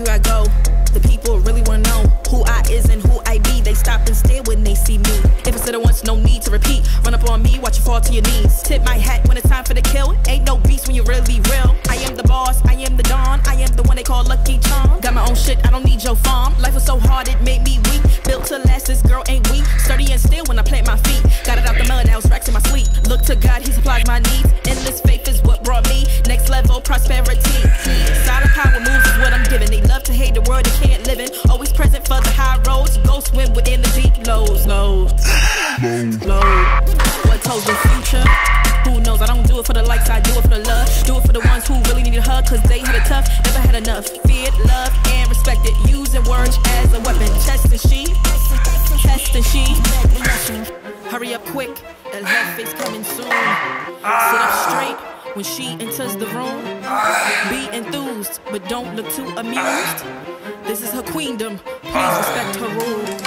everywhere I go. The people really wanna know who I is and who I be. They stop and stare when they see me. If I said it once, no need to repeat. Run up on me, watch you fall to your knees. Tip my hat when it's time for the kill. Ain't no beast when you're really real. I am the boss, I am the dawn. I am the one they call Lucky Charm. Got my own shit, I don't need your farm. Life was so hard, it made me weak. Built to last, this girl ain't weak. Sturdy and still lows. What told the future? Who knows? I don't do it for the likes, I do it for the love. Do it for the ones who really needed a hug, cause they had it tough, never had enough. Feared, love, and respected. Using words as a weapon. Chest and she, test and she. Hurry up quick, El Jefe's coming soon. Sit up straight when she enters the room. Be enthused, but don't look too amused. This is her queendom, please respect her rule.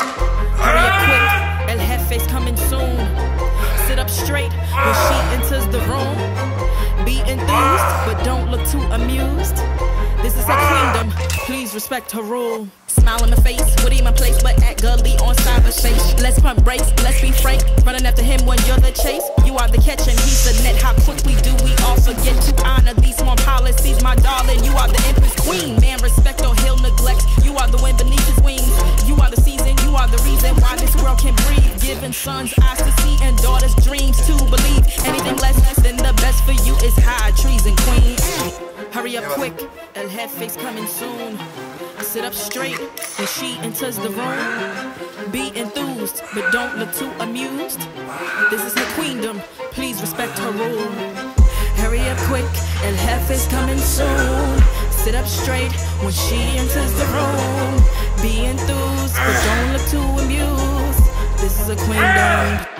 Up straight when she enters the room. Be enthused, but don't look too amused. This is her kingdom, please respect her rule. Smile in my face, Woody in my place, but act gully on cyberspace. Let's pump brakes, let's be frank. Running after him when you're the chase. You are the catch and he's the net. How quickly do we all forget to honor these small policies, my darling? You are the empress queen. Man, respect or he'll neglect. You are the wind beneath his wings. You are the season, you are the reason why this breathe. Sons eyes to see and daughters dreams to believe. Anything less than the best for you is high. Hurry up quick, El Jefe's coming soon. Sit up straight when she enters the room. Be enthused, but don't look too amused. This is her queendom, please respect her rule. Hurry up quick, El Jefe's coming soon. Sit up straight when she enters the room. Enthused, queen, don't